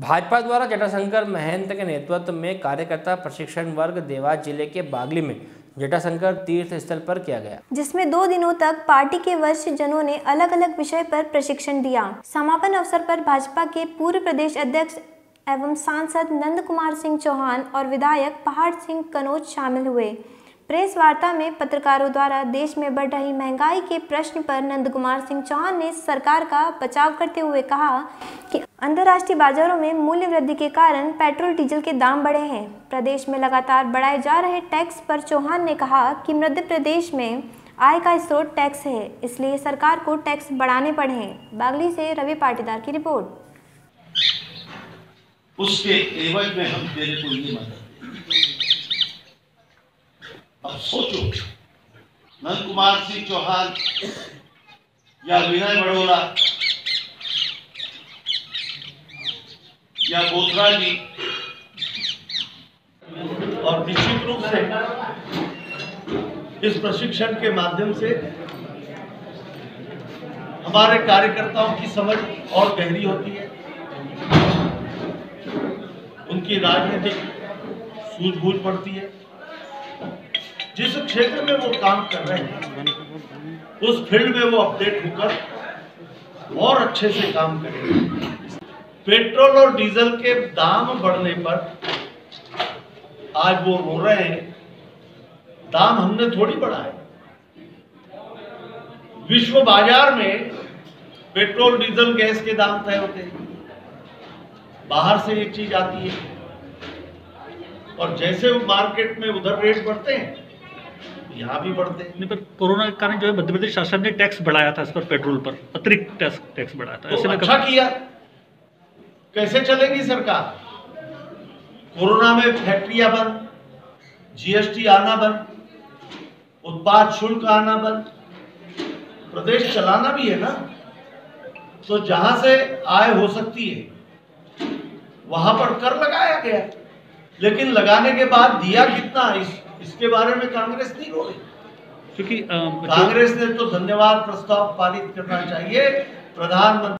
भाजपा द्वारा जटाशंकर महंत के नेतृत्व में कार्यकर्ता प्रशिक्षण वर्ग देवास ज़िले के बागली में जटाशंकर तीर्थ स्थल पर किया गया। जिसमें दो दिनों तक पार्टी के वरिष्ठ जनों ने अलग अलग विषय पर प्रशिक्षण दिया। समापन अवसर पर भाजपा के पूर्व प्रदेश अध्यक्ष एवं सांसद नंद कुमार सिंह चौहान और विधायक पहाड़ सिंह कनौज शामिल हुए। प्रेस वार्ता में पत्रकारों द्वारा देश में बढ़ रही महँगाई के प्रश्न पर नंद कुमार सिंह चौहान ने सरकार का बचाव करते हुए कहा कि अंतर्राष्ट्रीय बाजारों में मूल्य वृद्धि के कारण पेट्रोल, डीजल के दाम बढ़े हैं। प्रदेश में लगातार बढ़ाए जा रहे टैक्स पर चौहान ने कहा कि मध्य प्रदेश में आय का स्रोत टैक्स है, इसलिए सरकार को टैक्स बढ़ाने पड़े बागली से रवि पाटीदार की रिपोर्ट। उसके एवज में हम तेरे को ये अब सोचो नंद कुमार सिंह चौहान या विनय बड़ोला या बोथरा जी और निश्चित रूप से इस प्रशिक्षण के माध्यम से हमारे कार्यकर्ताओं की समझ और गहरी होती है। उनकी राजनीतिक सूझबूझ बढ़ती है। जिस क्षेत्र में वो काम कर रहे हैं, उस फ़ील्ड में वो अपडेट होकर और अच्छे से काम करेंगे पेट्रोल और डीजल के दाम बढ़ने पर आज वो रो रहे हैं। दाम हमने थोड़ी बढ़ाए। विश्व बाज़ार में पेट्रोल डीजल गैस के दाम तय होते हैं। बाहर से एक चीज़ आती है। और जैसे मार्केट में उधर रेट बढ़ते हैं यहाँ भी बढ़ते हैं। नहीं पर कोरोना के कारण जो है मध्य प्रदेश शासन ने टैक्स बढ़ाया था इस पर पेट्रोल पर। अतिरिक्त टैक्स टैक्स बढ़ाया था। ऐसे तो में अच्छा किया। कैसे चलेगी सरकार? कोरोना में फैक्ट्रियाँ बंद जीएसटी आना बंद उत्पाद शुल्क आना बंद प्रदेश चलाना भी है ना? तो जहाँ से आय हो सकती है वहाँ पर कर लगाया गया लेकिन लगाने के बाद दिया कितना? इस इसके बारे में कांग्रेस नहीं बोली क्योंकि कांग्रेस ने तो धन्यवाद प्रस्ताव पारित करना चाहिए। प्रधानमंत्री